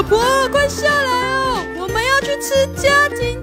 老婆快下来哦我们要去吃家庭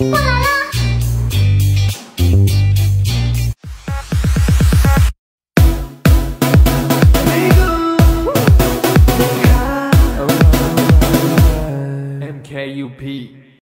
M K U P.